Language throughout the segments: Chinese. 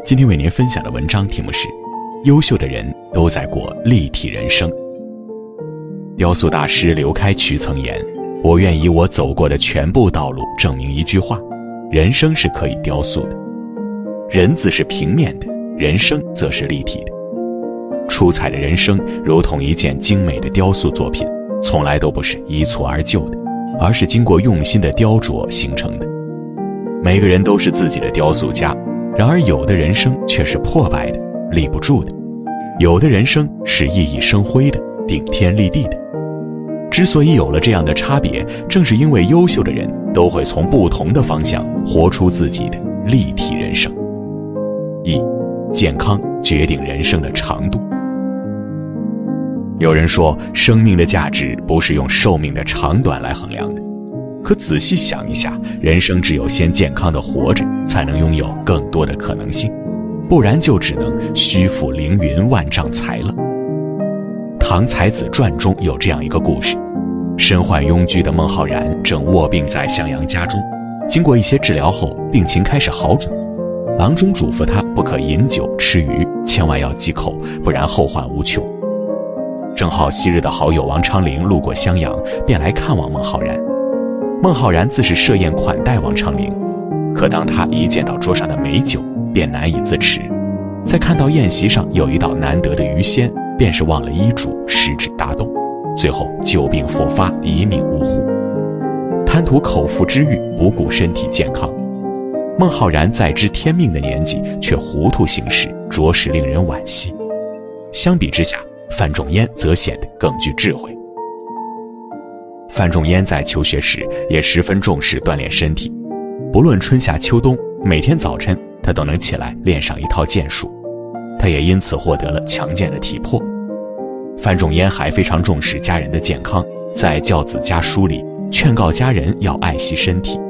今天为您分享的文章题目是：优秀的人都在过立体人生。雕塑大师刘开渠曾言：“我愿以我走过的全部道路证明一句话：人生是可以雕塑的。人字是平面的，人生则是立体的。出彩的人生如同一件精美的雕塑作品，从来都不是一蹴而就的，而是经过用心的雕琢形成的。每个人都是自己的雕塑家。”然而，有的人生却是破败的、立不住的；有的人生是熠熠生辉的、顶天立地的。之所以有了这样的差别，正是因为优秀的人都会从不同的方向活出自己的立体人生。一，健康决定人生的长度。有人说，生命的价值不是用寿命的长短来衡量的。可仔细想一下，人生只有先健康的活着，才能拥有更多的可能性，不然就只能虚负凌云万丈才了。《唐才子传》中有这样一个故事：身患痈疽的孟浩然正卧病在襄阳家中，经过一些治疗后，病情开始好转。郎中嘱咐他不可饮酒吃鱼，千万要忌口，不然后患无穷。正好昔日的好友王昌龄路过襄阳，便来看望孟浩然。孟浩然自是设宴款待王昌龄，可当他一见到桌上的美酒，便难以自持；再看到宴席上有一道难得的鱼鲜，便是忘了医嘱，食指大动，最后旧病复发，一命呜呼。贪图口腹之欲，不顾身体健康。孟浩然在知天命的年纪，却糊涂行事，着实令人惋惜。相比之下，范仲淹则显得更具智慧。范仲淹在求学时也十分重视锻炼身体，不论春夏秋冬，每天早晨他都能起来练上一套剑术，他也因此获得了强健的体魄。范仲淹还非常重视家人的健康，在教子家书里劝告家人要爱惜身体。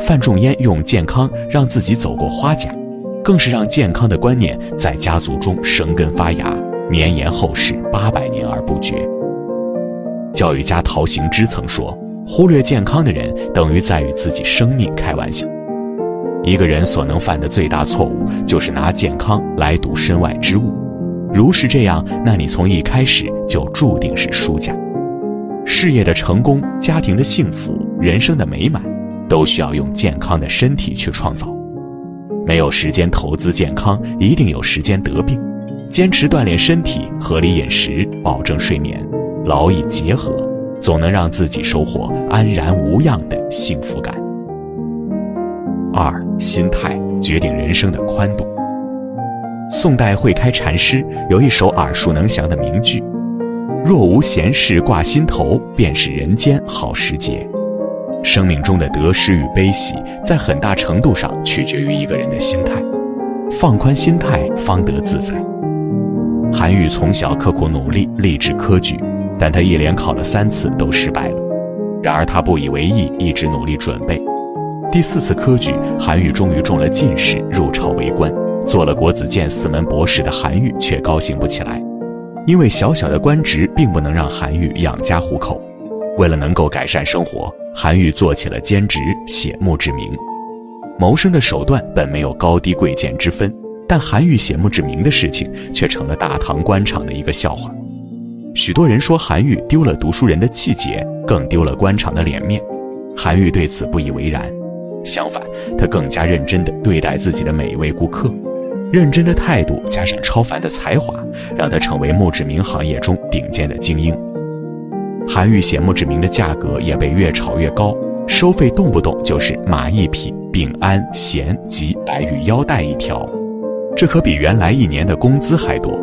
范仲淹用健康让自己走过花甲，更是让健康的观念在家族中生根发芽，绵延后世八百年而不绝。教育家陶行知曾说：“忽略健康的人，等于在与自己生命开玩笑。一个人所能犯的最大错误，就是拿健康来赌身外之物。如是这样，那你从一开始就注定是输家。事业的成功、家庭的幸福、人生的美满，都需要用健康的身体去创造。没有时间投资健康，一定有时间得病。坚持锻炼身体，合理饮食，保证睡眠。”劳逸结合，总能让自己收获安然无恙的幸福感。二，心态决定人生的宽度。宋代慧开禅师有一首耳熟能详的名句：“若无闲事挂心头，便是人间好时节。”生命中的得失与悲喜，在很大程度上取决于一个人的心态。放宽心态，方得自在。韩愈从小刻苦努力，立志科举。但他一连考了三次都失败了，然而他不以为意，一直努力准备。第四次科举，韩愈终于中了进士，入朝为官，做了国子监四门博士的韩愈却高兴不起来，因为小小的官职并不能让韩愈养家糊口。为了能够改善生活，韩愈做起了兼职，写墓志铭。谋生的手段本没有高低贵贱之分，但韩愈写墓志铭的事情却成了大唐官场的一个笑话。许多人说韩愈丢了读书人的气节，更丢了官场的脸面。韩愈对此不以为然，相反，他更加认真地对待自己的每一位顾客。认真的态度加上超凡的才华，让他成为墓志铭行业中顶尖的精英。韩愈写墓志铭的价格也被越炒越高，收费动不动就是马一匹、丙安、弦及白玉腰带一条，这可比原来一年的工资还多。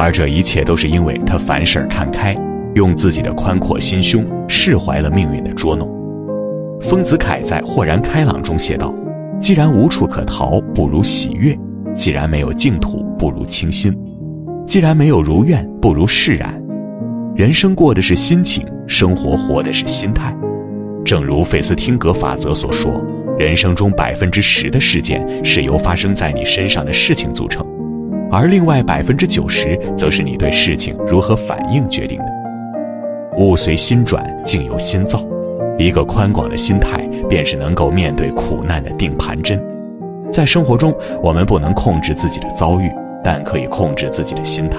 而这一切都是因为他凡事看开，用自己的宽阔心胸释怀了命运的捉弄。丰子恺在《豁然开朗》中写道：“既然无处可逃，不如喜悦；既然没有净土，不如清心；既然没有如愿，不如释然。人生过的是心情，生活活的是心态。正如费斯汀格法则所说，人生中百分之十的事件是由发生在你身上的事情组成。”而另外百分之九十，则是你对事情如何反应决定的。物随心转，境由心造。一个宽广的心态，便是能够面对苦难的定盘针。在生活中，我们不能控制自己的遭遇，但可以控制自己的心态，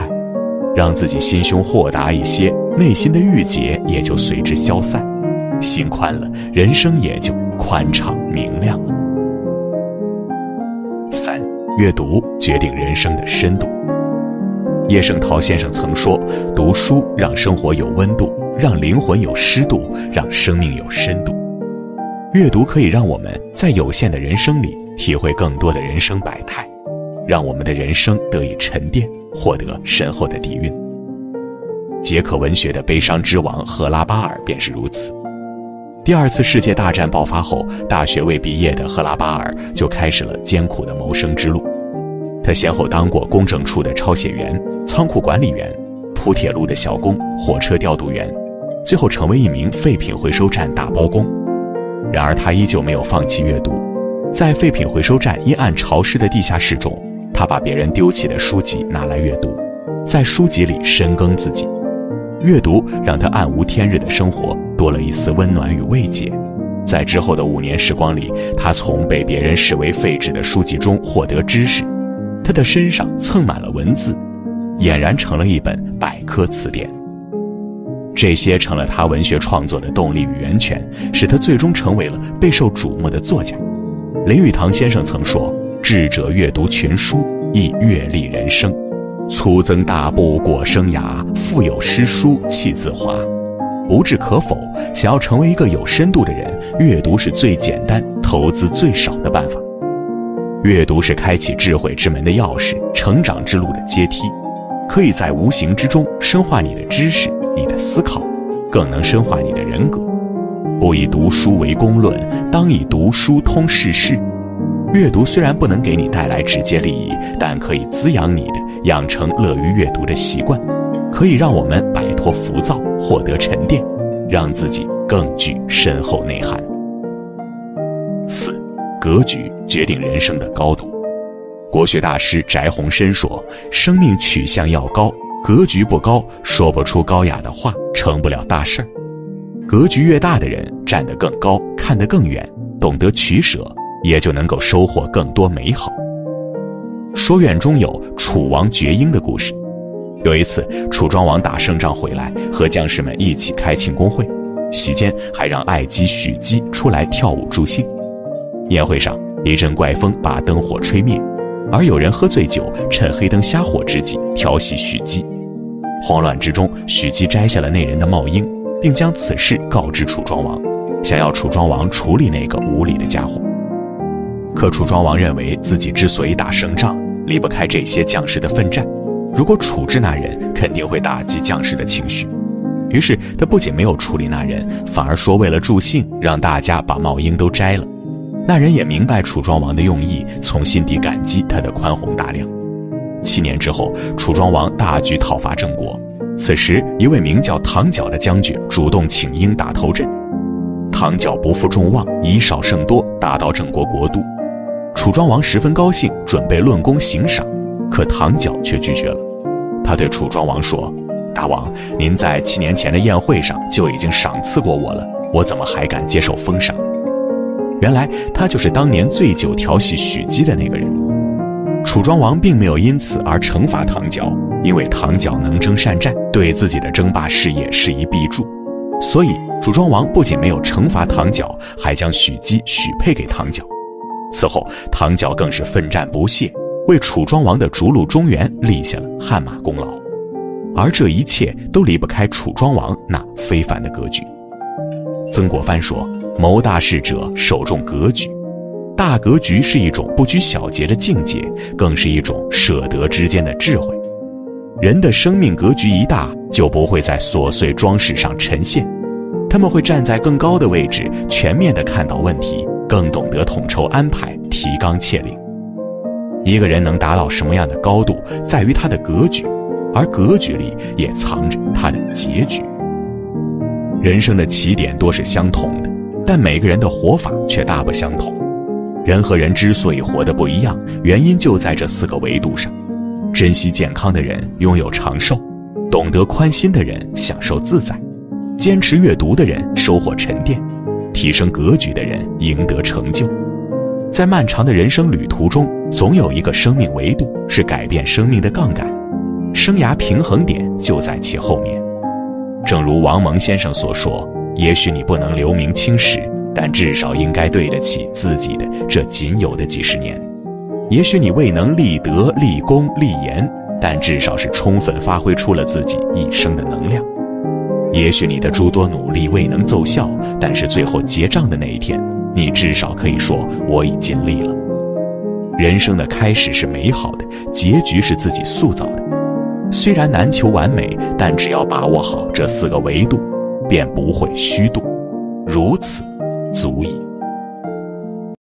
让自己心胸豁达一些，内心的郁结也就随之消散。心宽了，人生也就宽敞明亮了。阅读决定人生的深度。叶圣陶先生曾说：“读书让生活有温度，让灵魂有湿度，让生命有深度。”阅读可以让我们在有限的人生里体会更多的人生百态，让我们的人生得以沉淀，获得深厚的底蕴。捷克文学的悲伤之王赫拉巴尔便是如此。第二次世界大战爆发后，大学未毕业的赫拉巴尔就开始了艰苦的谋生之路。他先后当过公证处的抄写员、仓库管理员、铺铁路的小工、火车调度员，最后成为一名废品回收站打包工。然而，他依旧没有放弃阅读。在废品回收站阴暗潮湿的地下室中，他把别人丢弃的书籍拿来阅读，在书籍里深耕自己。阅读让他暗无天日的生活多了一丝温暖与慰藉。在之后的五年时光里，他从被别人视为废纸的书籍中获得知识。他的身上蹭满了文字，俨然成了一本百科词典。这些成了他文学创作的动力与源泉，使他最终成为了备受瞩目的作家。林语堂先生曾说：“智者阅读群书，亦阅历人生。粗增大布过生涯，腹有诗书气自华。”不置可否。想要成为一个有深度的人，阅读是最简单、投资最少的办法。阅读是开启智慧之门的钥匙，成长之路的阶梯，可以在无形之中深化你的知识、你的思考，更能深化你的人格。不以读书为公论，当以读书通世事。阅读虽然不能给你带来直接利益，但可以滋养你的，养成乐于阅读的习惯，可以让我们摆脱浮躁，获得沉淀，让自己更具深厚内涵。四。格局决定人生的高度。国学大师翟鸿燊说：“生命取向要高，格局不高，说不出高雅的话，成不了大事儿。格局越大的人，站得更高，看得更远，懂得取舍，也就能够收获更多美好。”说院中有楚王绝缨的故事。有一次，楚庄王打胜仗回来，和将士们一起开庆功会，席间还让爱姬许姬出来跳舞助兴。宴会上，一阵怪风把灯火吹灭，而有人喝醉酒，趁黑灯瞎火之际调戏许姬。慌乱之中，许姬摘下了那人的帽缨，并将此事告知楚庄王，想要楚庄王处理那个无礼的家伙。可楚庄王认为自己之所以打胜仗，离不开这些将士的奋战，如果处置那人，肯定会打击将士的情绪。于是他不仅没有处理那人，反而说为了助兴，让大家把帽缨都摘了。那人也明白楚庄王的用意，从心底感激他的宽宏大量。七年之后，楚庄王大举讨伐郑国。此时，一位名叫唐角的将军主动请缨打头阵。唐角不负众望，以少胜多，打到郑国国都。楚庄王十分高兴，准备论功行赏，可唐角却拒绝了。他对楚庄王说：“大王，您在七年前的宴会上就已经赏赐过我了，我怎么还敢接受封赏？”原来他就是当年醉酒调戏许姬的那个人。楚庄王并没有因此而惩罚唐角，因为唐角能征善战，对自己的争霸事业是一必助。所以楚庄王不仅没有惩罚唐角，还将许姬许配给唐角。此后，唐角更是奋战不懈，为楚庄王的逐鹿中原立下了汗马功劳。而这一切都离不开楚庄王那非凡的格局。曾国藩说。谋大事者，首重格局。大格局是一种不拘小节的境界，更是一种舍得之间的智慧。人的生命格局一大，就不会在琐碎装饰上沉陷，他们会站在更高的位置，全面地看到问题，更懂得统筹安排，提纲挈领。一个人能达到什么样的高度，在于他的格局，而格局里也藏着他的结局。人生的起点多是相同的。但每个人的活法却大不相同，人和人之所以活得不一样，原因就在这四个维度上：珍惜健康的人拥有长寿，懂得宽心的人享受自在，坚持阅读的人收获沉淀，提升格局的人赢得成就。在漫长的人生旅途中，总有一个生命维度是改变生命的杠杆，生涯平衡点就在其后面。正如王蒙先生所说：“也许你不能留名青史，但至少应该对得起自己的这仅有的几十年。也许你未能立德、立功、立言，但至少是充分发挥出了自己一生的能量。也许你的诸多努力未能奏效，但是最后结账的那一天。”你至少可以说我已尽力了。人生的开始是美好的，结局是自己塑造的。虽然难求完美，但只要把握好这四个维度，便不会虚度。如此，足矣。